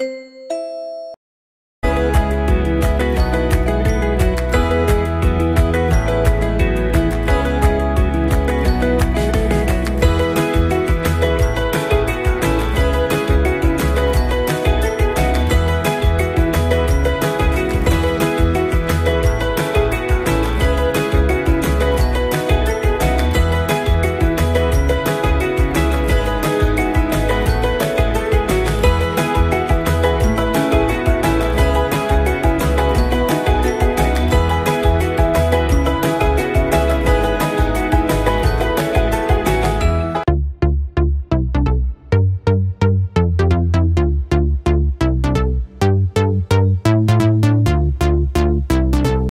you